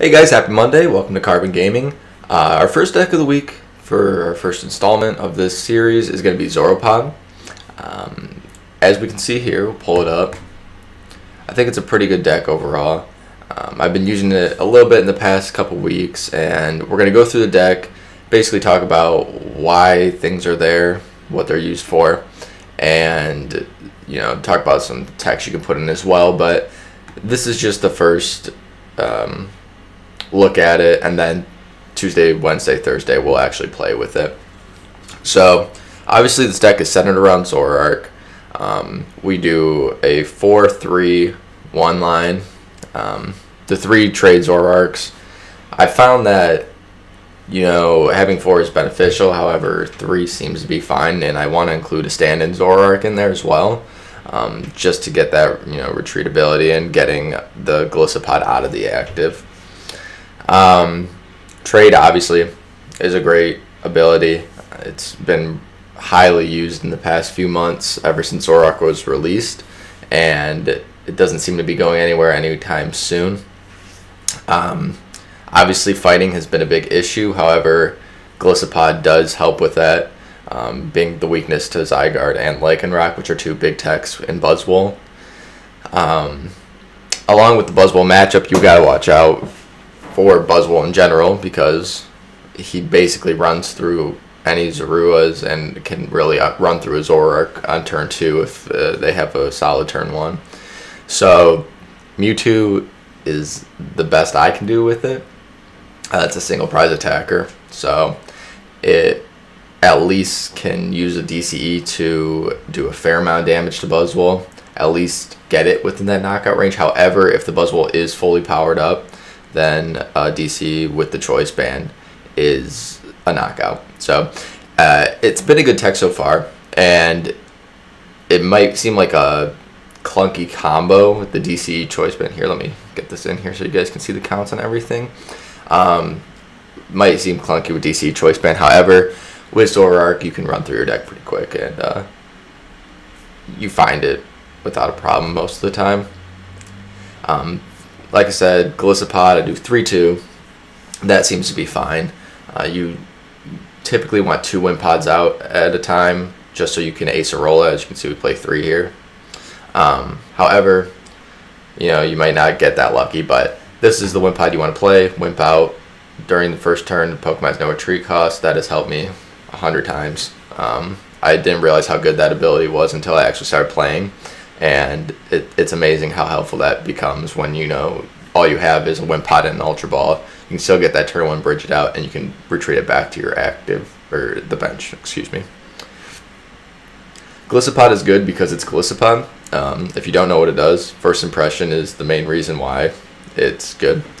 Hey guys, happy Monday. Welcome to Carbon Gaming. Uh, our first deck of the week for our first installment of this series is going to be Zoropod. Um, as we can see here, we'll pull it up. I think it's a pretty good deck overall. Um, I've been using it a little bit in the past couple weeks, and we're going to go through the deck, basically talk about why things are there, what they're used for, and you know talk about some techs you can put in as well. But this is just the first um, look at it, and then Tuesday, Wednesday, Thursday, we'll actually play with it. So, obviously, this deck is centered around Zoroark. Um, we do a 4 3 1 line. Um, the three trade Zoroarks. I found that, you know, having four is beneficial. However, three seems to be fine, and I want to include a stand in Zoroark in there as well. Um, just to get that, you know, retreatability and getting the Golisopod out of the active. Um, trade obviously is a great ability. It's been highly used in the past few months, ever since Zoroark was released, and it doesn't seem to be going anywhere anytime soon. Um, obviously, fighting has been a big issue. However, Golisopod does help with that, um, being the weakness to Zygarde and Lycanroc, which are two big techs in Buzzwole. Um, along with the Buzzwole matchup, you gotta watch out for Buzzwole in general because he basically runs through any Zoruas and can really run through a Zoroark on turn two if uh, they have a solid turn one. So Mewtwo is the best I can do with it. Uh, it's a single prize attacker, so it at least can use a DCE to do a fair amount of damage to Buzzwole. At least get it within that knockout range. However, if the Buzzwole is fully powered up, then uh, DC with the choice band is a knockout. So uh, it's been a good tech so far, and it might seem like a clunky combo with the DC choice band. Here, let me get this in here so you guys can see the counts on everything. Um, might seem clunky with DC choice band. However, with Zoroark, you can run through your deck pretty quick, and uh, you find it without a problem most of the time. Um, like I said, Golisopod, I do 3-2. That seems to be fine. Uh, you typically want two Wimpods out at a time just so you can ace Acerola. As you can see, we play three here. Um, however, you know, you might not get that lucky, but this is the Wimpod you want to play. Wimp out during the first turn. Pokemon's no retreat cost. That has helped me a hundred times. Um, I didn't realize how good that ability was until I actually started playing and it, it's amazing how helpful that becomes when you know all you have is a Wimpod and an Ultra Ball. You can still get that turn one Brigette out, and you can retreat it back to your active or the bench. Excuse me. Golisopod is good because it's Golisopod. Um, if you don't know what it does, first impression is the main reason why it's good.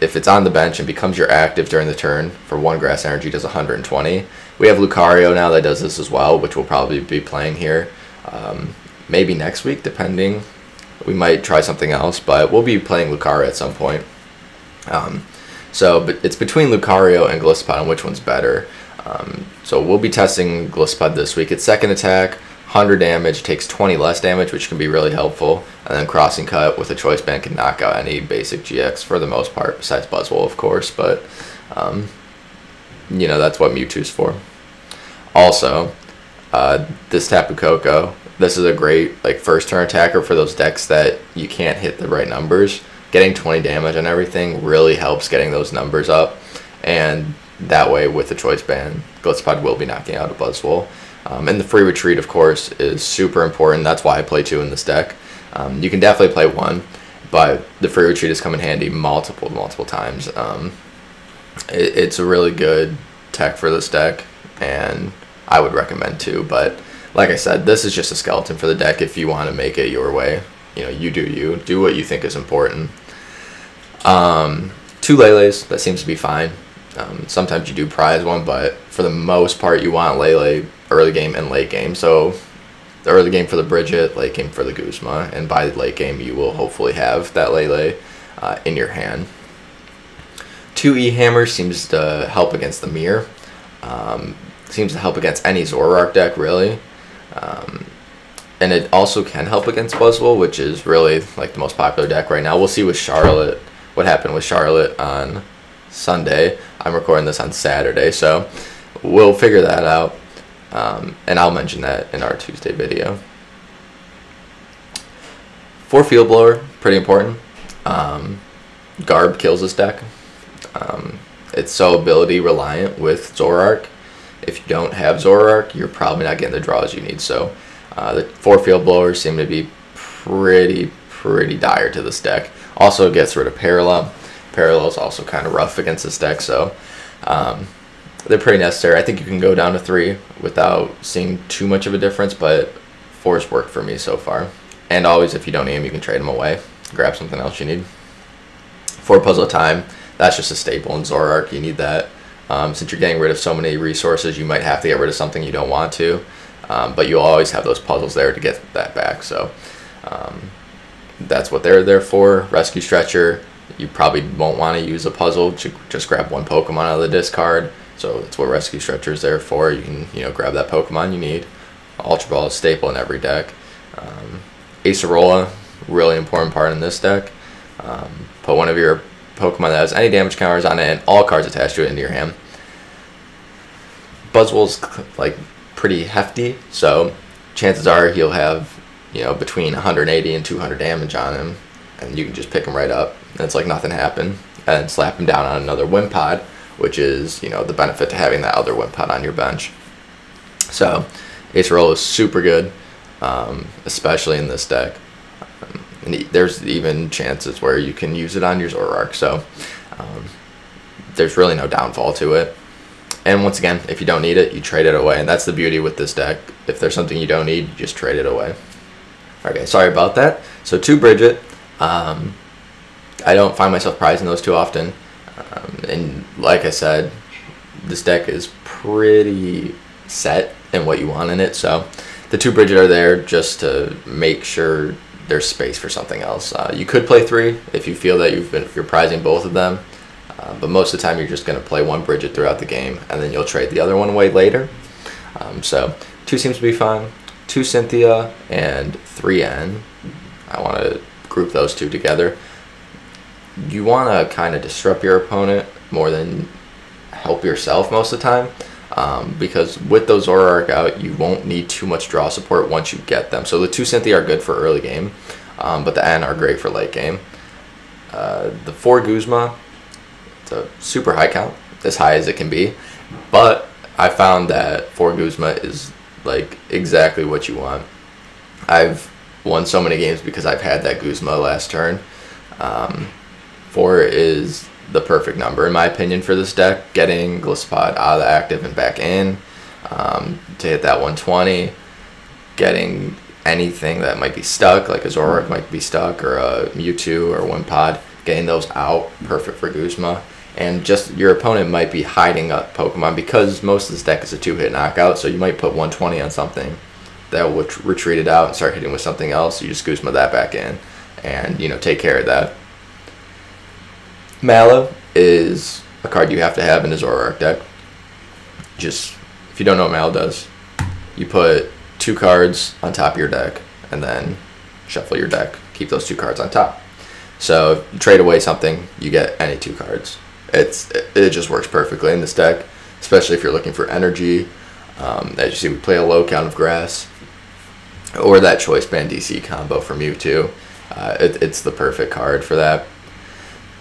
if it's on the bench and becomes your active during the turn for one grass energy, does 120. We have Lucario now that does this as well, which we'll probably be playing here. Um, maybe next week, depending. We might try something else, but we'll be playing Lucario at some point. Um, so, but it's between Lucario and Golisopod on which one's better. Um, so we'll be testing Golisopod this week. It's second attack, 100 damage, takes 20 less damage, which can be really helpful. And then Crossing Cut with a Choice Band can knock out any basic GX for the most part, besides Buzzwole, of course. But, um, you know, that's what Mewtwo's for. Also, uh, this Tapu Koko this is a great like first turn attacker for those decks that you can't hit the right numbers. Getting 20 damage on everything really helps getting those numbers up, and that way with the choice band, Golisopod will be knocking out a Buzzwole. Um, and the free retreat, of course, is super important. That's why I play two in this deck. Um, you can definitely play one, but the free retreat has come in handy multiple, multiple times. Um, it, it's a really good tech for this deck, and I would recommend two. But like I said, this is just a skeleton for the deck if you want to make it your way. You know, you do you. Do what you think is important. Um, two Lele's, that seems to be fine. Um, sometimes you do prize one, but for the most part, you want Lele early game and late game. So the early game for the Brigette, late game for the Guzma, and by the late game, you will hopefully have that Lele uh, in your hand. Two E Hammer seems to help against the Mirror. Um, seems to help against any Zoroark deck, really. Um, and it also can help against Buzzwole, which is really like the most popular deck right now. We'll see with Charlotte what happened with Charlotte on Sunday. I'm recording this on Saturday, so we'll figure that out. Um, and I'll mention that in our Tuesday video. For Field Blower, pretty important. Um, Garb kills this deck. Um, it's so ability reliant with Zoroark. If you don't have Zoroark, you're probably not getting the draws you need. So uh, the four Field Blowers seem to be pretty, pretty dire to this deck. Also gets rid of Parallel. Parallel is also kind of rough against this deck, so um, they're pretty necessary. I think you can go down to three without seeing too much of a difference, but four's worked for me so far. And always, if you don't need them, you can trade them away. Grab something else you need. Four puzzle time, that's just a staple in Zoroark. You need that. Um, since you're getting rid of so many resources, you might have to get rid of something you don't want to. Um, but you'll always have those puzzles there to get that back. So um, that's what they're there for. Rescue Stretcher, you probably won't want to use a puzzle. To just grab one Pokemon out of the discard. So that's what Rescue Stretcher is there for. You can you know grab that Pokemon you need. Ultra Ball is staple in every deck. Um, Acerola, really important part in this deck. Um, put one of your Pokemon that has any damage counters on it and all cards attached to it into your hand. Buzzwole's like pretty hefty, so chances are he'll have you know between 180 and 200 damage on him, and you can just pick him right up. And it's like nothing happened, and slap him down on another Wimpod, which is you know the benefit to having that other Wimpod on your bench. So Acerola is super good, um, especially in this deck. And there's even chances where you can use it on your Zoroark. So um, there's really no downfall to it. And once again, if you don't need it, you trade it away. And that's the beauty with this deck. If there's something you don't need, you just trade it away. Okay, sorry about that. So two Brigette. Um, I don't find myself prizing those too often. Um, and like I said, this deck is pretty set in what you want in it. So the two Brigette are there just to make sure there's space for something else. Uh, you could play three if you feel that you've been you're prizing both of them, uh, but most of the time you're just going to play one Brigette throughout the game, and then you'll trade the other one away later. Um, so two seems to be fine. Two Cynthia and three N. I want to group those two together. You want to kind of disrupt your opponent more than help yourself most of the time. Um, because with those Zoroark out, you won't need too much draw support once you get them. So the two Cynthia are good for early game, um, but the N are great for late game. Uh, the four Guzma, it's a super high count, as high as it can be, but I found that four Guzma is like exactly what you want. I've won so many games because I've had that Guzma last turn. Um, four is the perfect number in my opinion for this deck. Getting Golisopod out of the active and back in um, to hit that 120. Getting anything that might be stuck, like a Zoroark might be stuck, or a Mewtwo or Wimpod. Getting those out, perfect for Guzma. And just your opponent might be hiding a Pokemon because most of this deck is a two-hit knockout, so you might put 120 on something that will retreat it out and start hitting with something else. You just Guzma that back in, and you know take care of that. Mallow is a card you have to have in the Zoroark deck. Just, if you don't know what Mallow does, you put two cards on top of your deck and then shuffle your deck. Keep those two cards on top. So if you trade away something, you get any two cards. It's It just works perfectly in this deck, especially if you're looking for energy. Um, as you see, we play a low count of grass. Or that Choice Band DC combo from Mewtwo. Uh, it, it's the perfect card for that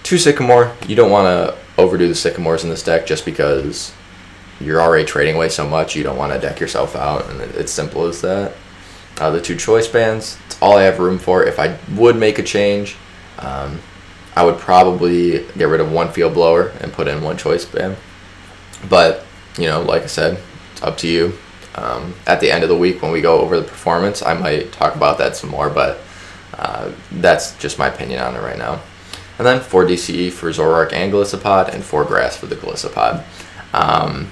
two Sycamore. You don't want to overdo the Sycamores in this deck just because you're already trading away so much. You don't want to deck yourself out, and it's simple as that. Uh, the two choice bands, it's all I have room for. If I would make a change, um, I would probably get rid of one field blower and put in one choice band. But, you know, like I said, it's up to you. Um, at the end of the week when we go over the performance, I might talk about that some more, but uh, that's just my opinion on it right now. And then 4 DCE for Zoroark and Golisopod, and 4 Grass for the Golisopod. Um,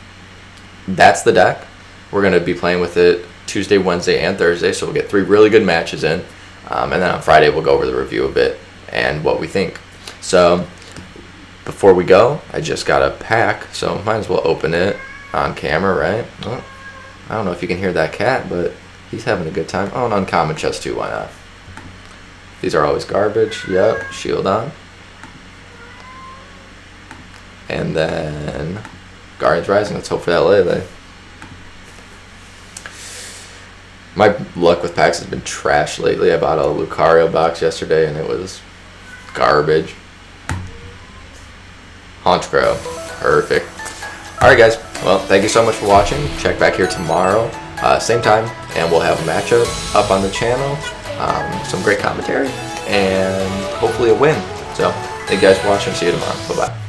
that's the deck. We're going to be playing with it Tuesday, Wednesday, and Thursday, so we'll get three really good matches in. Um, and then on Friday, we'll go over the review of it and what we think. So before we go, I just got a pack, so might as well open it on camera, right? I don't know if you can hear that cat, but he's having a good time. Oh, an uncommon chest too, why not? These are always garbage. Yep, shield on. And then Guardians Rising. Let's hope for that Lele. My luck with packs has been trash lately. I bought a Lucario box yesterday and it was garbage. Honchkrow. Perfect. Alright guys, well thank you so much for watching. Check back here tomorrow, uh, same time, and we'll have a matchup up on the channel. Um, some great commentary, and hopefully a win. So, thank you guys for watching. See you tomorrow. Bye-bye.